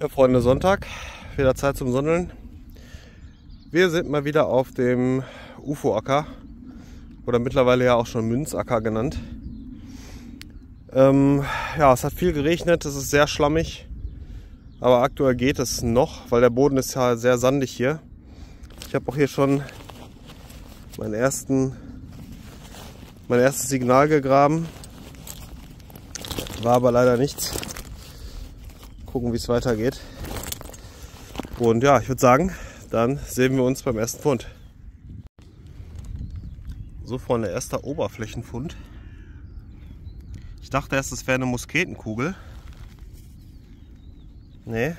Ja, Freunde, Sonntag, wieder Zeit zum Sondeln. Wir sind mal wieder auf dem UFO-Acker oder mittlerweile ja auch schon Münzacker genannt. Ähm, ja, es hat viel geregnet, es ist sehr schlammig, aber aktuell geht es noch, weil der Boden ist ja sehr sandig hier. Ich habe auch hier schon meinen ersten, mein erstes Signal gegraben, war aber leider nichts gucken, wie es weitergeht. Und ja, ich würde sagen, dann sehen wir uns beim ersten Fund. So, Freunde, erster Oberflächenfund. Ich dachte erst, es wäre eine Musketenkugel. Nee.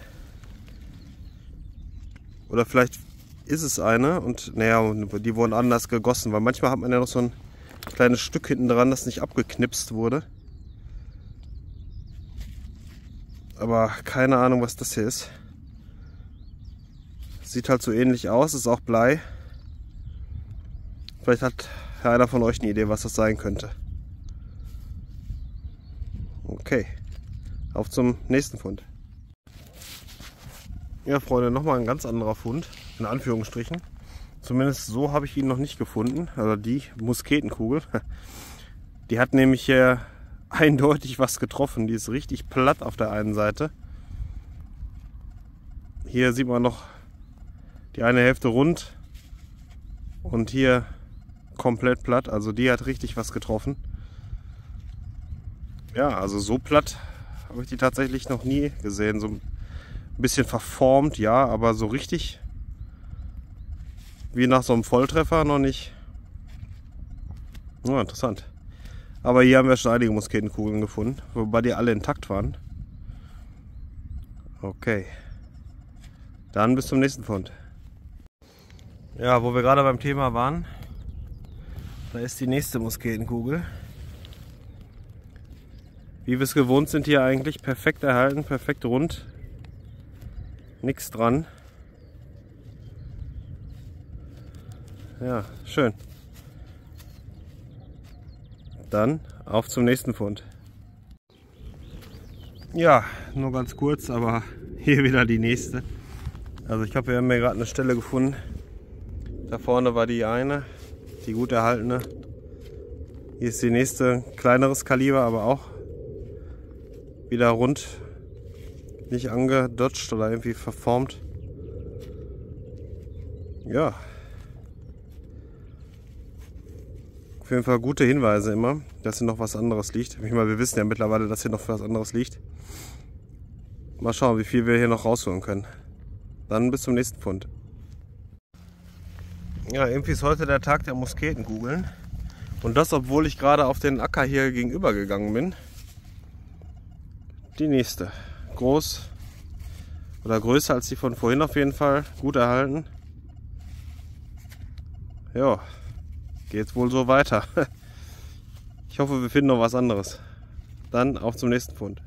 Oder vielleicht ist es eine und naja, die wurden anders gegossen, weil manchmal hat man ja noch so ein kleines Stück hinten dran, das nicht abgeknipst wurde. Aber keine Ahnung, was das hier ist. Sieht halt so ähnlich aus, ist auch Blei. Vielleicht hat einer von euch eine Idee, was das sein könnte. Okay, auf zum nächsten Fund. Ja, Freunde, nochmal ein ganz anderer Fund, in Anführungsstrichen. Zumindest so habe ich ihn noch nicht gefunden. Also die Musketenkugel. Die hat nämlich hier eindeutig was getroffen. Die ist richtig platt auf der einen Seite. Hier sieht man noch die eine Hälfte rund und hier komplett platt. Also die hat richtig was getroffen. Ja, also so platt habe ich die tatsächlich noch nie gesehen. So ein bisschen verformt, ja, aber so richtig wie nach so einem Volltreffer noch nicht. Ja, interessant. Aber hier haben wir schon einige Musketenkugeln gefunden, wobei die alle intakt waren. Okay. Dann bis zum nächsten Fund. Ja, wo wir gerade beim Thema waren, da ist die nächste Musketenkugel. Wie wir es gewohnt sind hier eigentlich, perfekt erhalten, perfekt rund. Nichts dran. Ja, schön. Dann auf zum nächsten Fund. Ja, nur ganz kurz, aber hier wieder die nächste. Also ich habe hier gerade eine Stelle gefunden. Da vorne war die eine, die gut erhaltene. Hier ist die nächste, kleineres Kaliber, aber auch wieder rund, nicht angedodged oder irgendwie verformt. Ja, Auf jeden Fall gute Hinweise immer, dass hier noch was anderes liegt. Ich meine, wir wissen ja mittlerweile, dass hier noch was anderes liegt. Mal schauen, wie viel wir hier noch rausholen können. Dann bis zum nächsten Fund. Ja, irgendwie ist heute der Tag der Musketenkugeln. Und das, obwohl ich gerade auf den Acker hier gegenüber gegangen bin. Die nächste. Groß oder größer als die von vorhin auf jeden Fall. Gut erhalten. Ja, geht wohl so weiter. Ich hoffe, wir finden noch was anderes. Dann auf zum nächsten Fund.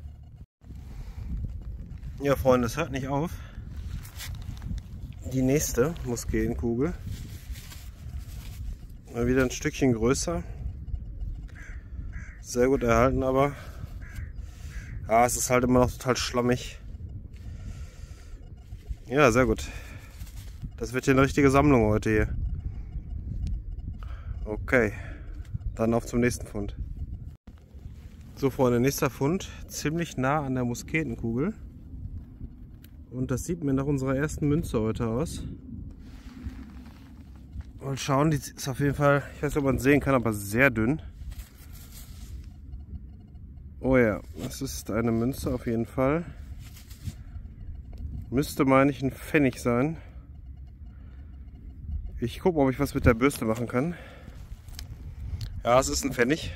Ja, Freunde, es hört nicht auf. Die nächste Musketenkugel. Mal wieder ein Stückchen größer. Sehr gut erhalten, aber ja, es ist halt immer noch total schlammig. Ja, sehr gut. Das wird hier eine richtige Sammlung heute hier. Okay, dann auf zum nächsten Fund. So Freunde, nächster Fund, ziemlich nah an der Musketenkugel. Und das sieht mir nach unserer ersten Münze heute aus. Mal schauen, die ist auf jeden Fall, ich weiß nicht, ob man es sehen kann, aber sehr dünn. Oh ja, das ist eine Münze auf jeden Fall. Müsste, meine ich, ein Pfennig sein. Ich gucke, ob ich was mit der Bürste machen kann. Ja, es ist ein Pfennig.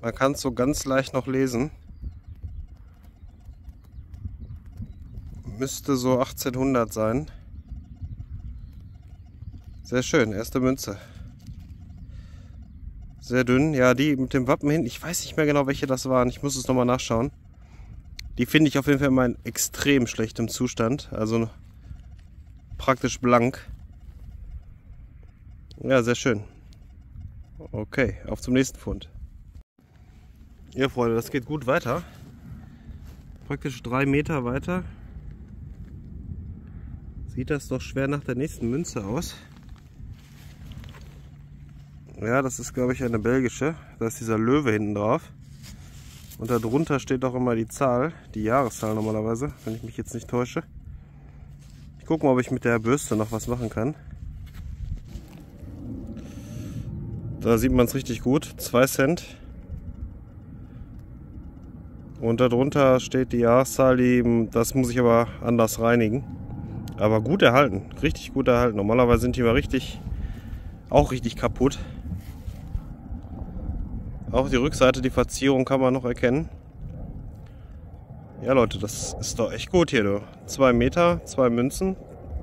Man kann es so ganz leicht noch lesen. Müsste so 1800 sein. Sehr schön, erste Münze. Sehr dünn. Ja, die mit dem Wappen hin. Ich weiß nicht mehr genau, welche das waren. Ich muss es nochmal nachschauen. Die finde ich auf jeden Fall in extrem schlechtem Zustand. Also praktisch blank. Ja, sehr schön. Okay, auf zum nächsten Fund. Ja, Freunde, das geht gut weiter. Praktisch drei Meter weiter sieht das doch schwer nach der nächsten Münze aus. Ja, das ist glaube ich eine belgische. Da ist dieser Löwe hinten drauf. Und darunter steht auch immer die Zahl, die Jahreszahl normalerweise, wenn ich mich jetzt nicht täusche. Ich gucke mal, ob ich mit der Bürste noch was machen kann. Da sieht man es richtig gut. 2 Cent. Und darunter steht die Jahreszahl, die, das muss ich aber anders reinigen. Aber gut erhalten, richtig gut erhalten. Normalerweise sind die mal richtig, auch richtig kaputt. Auch die Rückseite, die Verzierung kann man noch erkennen. Ja Leute, das ist doch echt gut hier. Du. Zwei Meter, zwei Münzen.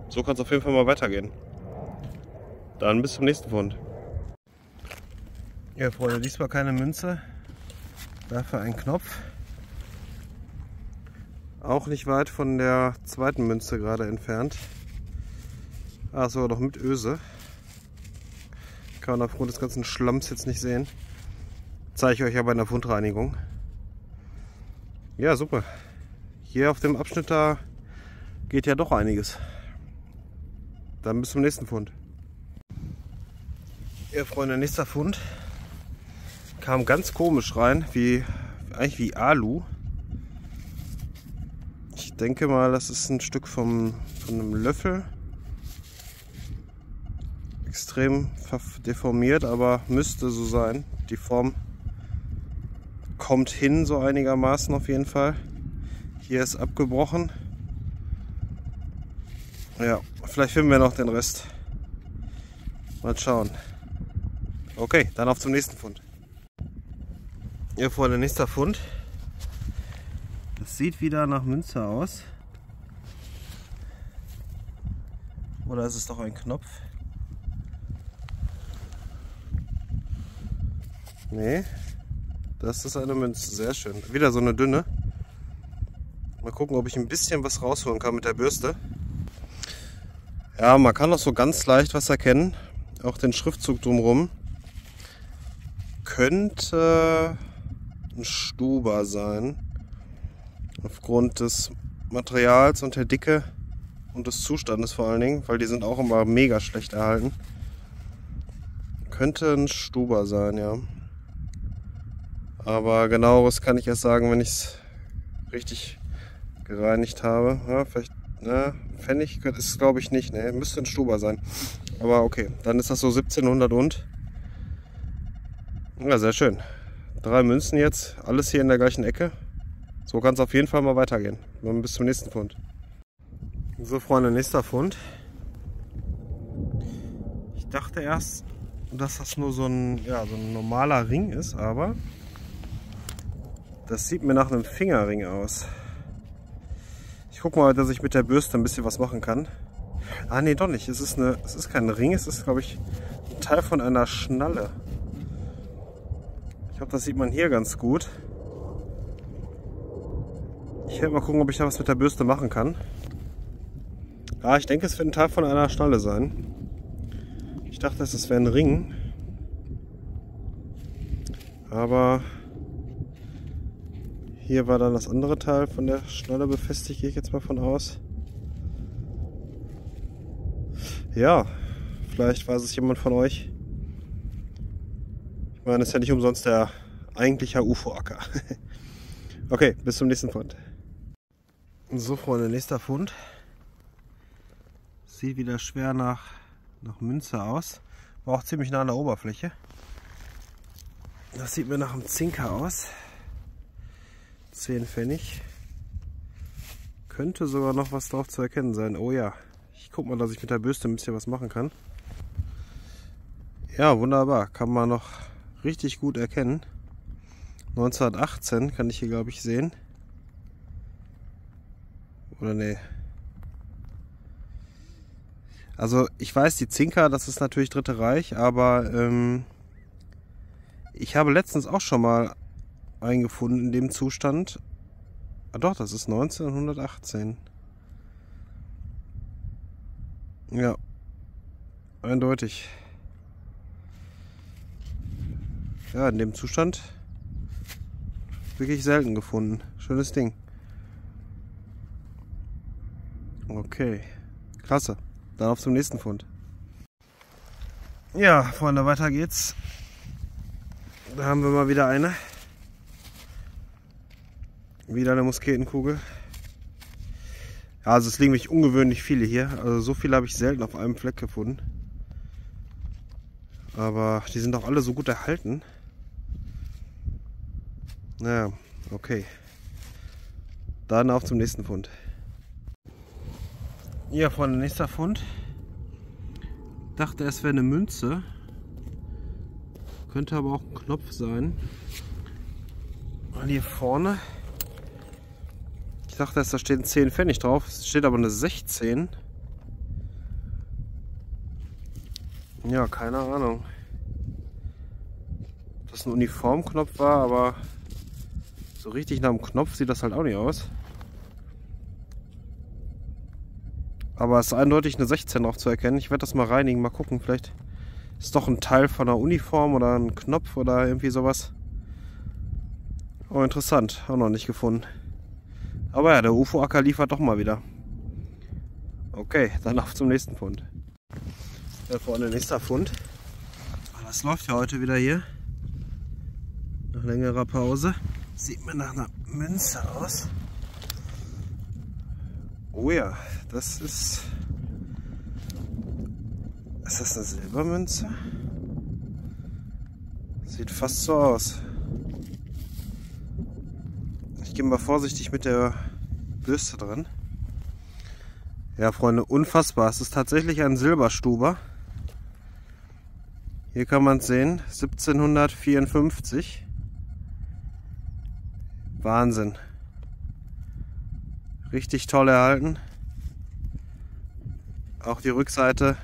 So kann es auf jeden Fall mal weitergehen. Dann bis zum nächsten Fund. Ja Freunde, diesmal keine Münze. Dafür ein Knopf. Auch nicht weit von der zweiten Münze gerade entfernt. Ah, sogar noch mit Öse. Kann man aufgrund des ganzen Schlamms jetzt nicht sehen. Zeige ich euch aber in der Fundreinigung. Ja, super. Hier auf dem Abschnitt da geht ja doch einiges. Dann bis zum nächsten Fund. Ja, Freunde, nächster Fund kam ganz komisch rein, wie eigentlich wie Alu. Ich denke mal, das ist ein Stück vom, von einem Löffel. Extrem deformiert, aber müsste so sein. Die Form kommt hin, so einigermaßen auf jeden Fall. Hier ist abgebrochen. Ja, vielleicht finden wir noch den Rest. Mal schauen. Okay, dann auf zum nächsten Fund. Hier vorne nächster Fund. Das sieht wieder nach Münze aus. Oder ist es doch ein Knopf? Nee, das ist eine Münze, sehr schön. Wieder so eine dünne. Mal gucken, ob ich ein bisschen was rausholen kann mit der Bürste. Ja, man kann auch so ganz leicht was erkennen. Auch den Schriftzug drumherum. Könnte ein Stuber sein. Aufgrund des Materials und der Dicke und des Zustandes vor allen Dingen, weil die sind auch immer mega schlecht erhalten. Könnte ein Stuber sein, ja. Aber genaueres kann ich erst sagen, wenn ich es richtig gereinigt habe. Ja, vielleicht, ne, Pfennig ist glaube ich nicht. Ne, müsste ein Stuber sein. Aber okay, dann ist das so 1700 und. Ja, sehr schön. Drei Münzen jetzt, alles hier in der gleichen Ecke. So kann es auf jeden Fall mal weitergehen. Bis zum nächsten Fund. So Freunde, nächster Fund. Ich dachte erst, dass das nur so ein, ja, so ein normaler Ring ist, aber das sieht mir nach einem Fingerring aus. Ich gucke mal, dass ich mit der Bürste ein bisschen was machen kann. Ah nee, doch nicht. Es ist, eine, es ist kein Ring, es ist glaube ich ein Teil von einer Schnalle. Ich glaube, das sieht man hier ganz gut. Ich werde mal gucken, ob ich da was mit der Bürste machen kann. Ah, ich denke, es wird ein Teil von einer Schnalle sein. Ich dachte, es wäre ein Ring. Aber hier war dann das andere Teil von der Schnalle befestigt, gehe ich jetzt mal von aus. Ja, vielleicht weiß es jemand von euch. Meine, es ist ja nicht umsonst der eigentliche UFO-Acker. okay, bis zum nächsten Fund. So, Freunde, nächster Fund. Sieht wieder schwer nach, nach Münze aus. War auch ziemlich nah an der Oberfläche. Das sieht mir nach einem Zinker aus. 10 Pfennig. Könnte sogar noch was drauf zu erkennen sein. Oh ja, ich guck mal, dass ich mit der Bürste ein bisschen was machen kann. Ja, wunderbar. Kann man noch richtig gut erkennen. 1918 kann ich hier, glaube ich, sehen. Oder nee. Also ich weiß, die Zinker, das ist natürlich Dritte Reich, aber ähm, ich habe letztens auch schon mal eingefunden in dem Zustand. Ah doch, das ist 1918. Ja, eindeutig. Ja, in dem Zustand wirklich selten gefunden. Schönes Ding. Okay. Klasse. Dann auf zum nächsten Fund. Ja, Freunde, weiter geht's. Da haben wir mal wieder eine. Wieder eine Musketenkugel. Ja, also es liegen wirklich ungewöhnlich viele hier. Also so viele habe ich selten auf einem Fleck gefunden. Aber die sind auch alle so gut erhalten. Naja, okay. Dann auf zum nächsten Fund. Hier vorne nächster Fund. Dachte es wäre eine Münze. Könnte aber auch ein Knopf sein. Und hier vorne. Ich dachte da steht ein 10 Pfennig drauf. Es steht aber eine 16. Ja, keine Ahnung. Ob das ein Uniformknopf war, aber so richtig nach dem Knopf sieht das halt auch nicht aus. Aber es ist eindeutig eine 16 drauf zu erkennen. Ich werde das mal reinigen, mal gucken. Vielleicht ist doch ein Teil von einer Uniform oder ein Knopf oder irgendwie sowas. Oh, interessant. Auch noch nicht gefunden. Aber ja, der UFO-Acker liefert doch mal wieder. Okay, dann auf zum nächsten Fund. Da vorne nächster Fund. Das läuft ja heute wieder hier. Nach längerer Pause. Sieht mir nach einer Münze aus. Oh ja, das ist... Ist das eine Silbermünze? Sieht fast so aus. Ich gehe mal vorsichtig mit der Bürste dran. Ja, Freunde, unfassbar. Es ist tatsächlich ein Silberstuber. Hier kann man es sehen, 1754. Wahnsinn. Richtig toll erhalten. Auch die Rückseite.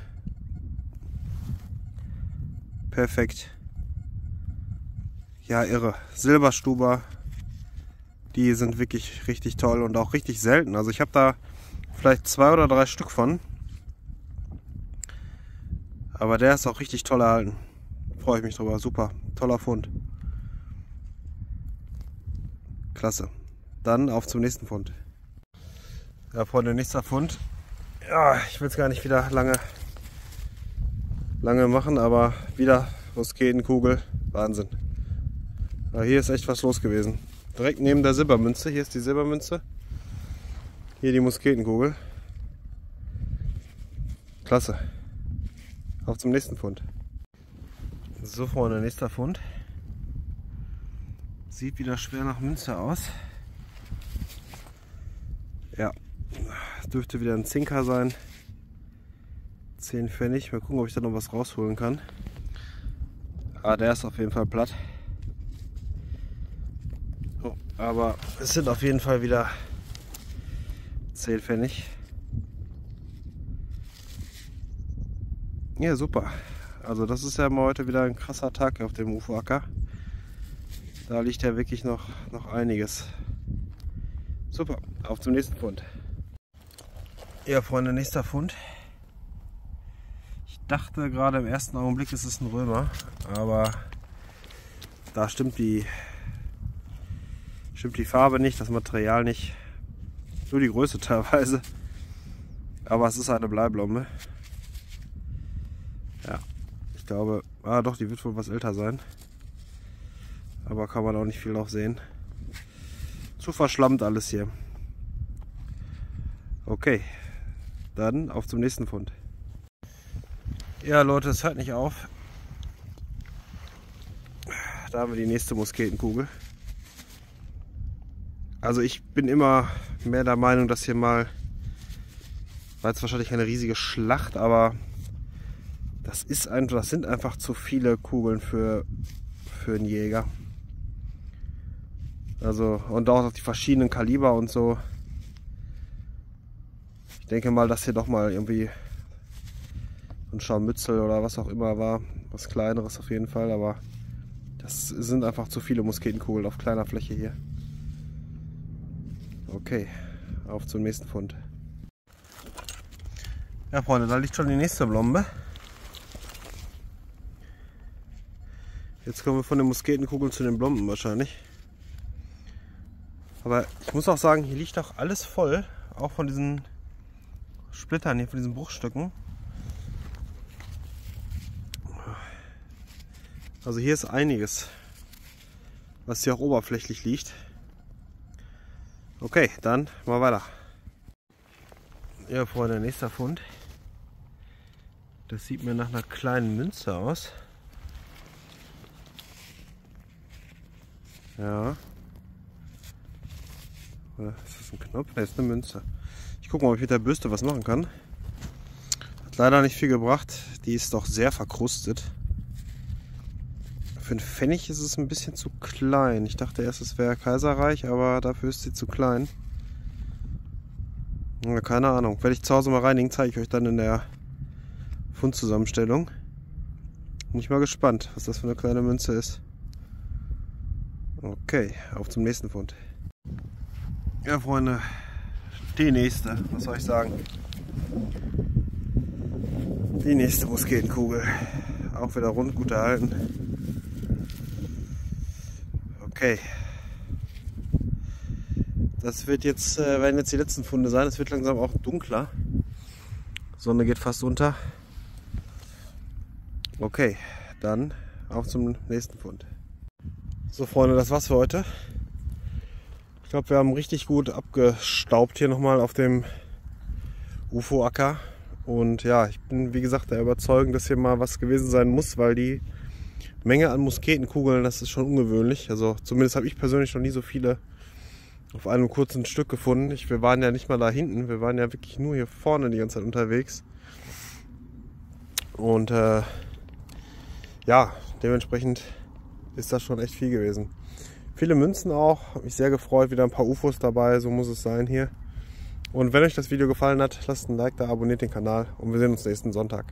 Perfekt. Ja, irre. Silberstuber. Die sind wirklich richtig toll und auch richtig selten. Also ich habe da vielleicht zwei oder drei Stück von. Aber der ist auch richtig toll erhalten. Freue ich mich drüber. Super. Toller Fund. Klasse. Dann auf zum nächsten Fund. Ja, Freunde, nächster Fund. Ja, ich will es gar nicht wieder lange, lange machen, aber wieder Musketenkugel. Wahnsinn. Ja, hier ist echt was los gewesen. Direkt neben der Silbermünze. Hier ist die Silbermünze. Hier die Musketenkugel. Klasse. Auf zum nächsten Fund. So, Freunde, nächster Fund. Sieht wieder schwer nach Münze aus. Ja, dürfte wieder ein Zinker sein. 10 Pfennig. Mal gucken, ob ich da noch was rausholen kann. Ah, der ist auf jeden Fall platt. Oh, aber es sind auf jeden Fall wieder 10 Pfennig. Ja, super. Also das ist ja mal heute wieder ein krasser Tag auf dem UFO-Acker. Da liegt ja wirklich noch, noch einiges. Super, auf zum nächsten Fund. Ja, Freunde, nächster Fund. Ich dachte gerade im ersten Augenblick, es ist ein Römer, aber da stimmt die, stimmt die Farbe nicht, das Material nicht, nur die Größe teilweise. Aber es ist eine Bleiblombe. Ja, ich glaube, ah doch, die wird wohl was älter sein. Aber kann man auch nicht viel noch sehen. Zu verschlammt alles hier. Okay, dann auf zum nächsten Fund. Ja Leute, es hört nicht auf. Da haben wir die nächste Musketenkugel. Also ich bin immer mehr der Meinung, dass hier mal, war jetzt wahrscheinlich keine riesige Schlacht, aber das ist einfach, das sind einfach zu viele Kugeln für, für einen Jäger. Also, und auch die verschiedenen Kaliber und so. Ich denke mal, dass hier doch mal irgendwie ein Scharmützel oder was auch immer war. Was kleineres auf jeden Fall, aber das sind einfach zu viele Musketenkugeln auf kleiner Fläche hier. Okay, auf zum nächsten Fund. Ja Freunde, da liegt schon die nächste Blombe. Jetzt kommen wir von den Musketenkugeln zu den Blomben wahrscheinlich. Aber ich muss auch sagen, hier liegt auch alles voll. Auch von diesen Splittern hier von diesen Bruchstücken. Also hier ist einiges, was hier auch oberflächlich liegt. Okay, dann mal weiter. Ja, Freunde, nächster Fund. Das sieht mir nach einer kleinen Münze aus. Ja. Oder ist das ein Knopf? Ne, ist eine Münze. Ich gucke mal, ob ich mit der Bürste was machen kann. Hat leider nicht viel gebracht. Die ist doch sehr verkrustet. Für einen Pfennig ist es ein bisschen zu klein. Ich dachte erst, es wäre Kaiserreich, aber dafür ist sie zu klein. Ja, keine Ahnung. Werde ich zu Hause mal reinigen, zeige ich euch dann in der Fundzusammenstellung. Bin ich mal gespannt, was das für eine kleine Münze ist. Okay, auf zum nächsten Fund. Ja, Freunde, die nächste, was soll ich sagen? Die nächste Musketenkugel. Auch wieder rund, gut erhalten. Okay. Das wird jetzt, äh, werden jetzt die letzten Funde sein. Es wird langsam auch dunkler. Sonne geht fast unter. Okay, dann auf zum nächsten Fund. So Freunde, das war's für heute. Ich glaube, wir haben richtig gut abgestaubt hier nochmal auf dem UFO-Acker. Und ja, ich bin wie gesagt der Überzeugung, dass hier mal was gewesen sein muss, weil die Menge an Musketenkugeln, das ist schon ungewöhnlich. Also zumindest habe ich persönlich noch nie so viele auf einem kurzen Stück gefunden. Ich, wir waren ja nicht mal da hinten, wir waren ja wirklich nur hier vorne die ganze Zeit unterwegs. Und äh, ja, dementsprechend ist das schon echt viel gewesen. Viele Münzen auch, habe mich sehr gefreut, wieder ein paar UFOs dabei, so muss es sein hier. Und wenn euch das Video gefallen hat, lasst ein Like da, abonniert den Kanal und wir sehen uns nächsten Sonntag.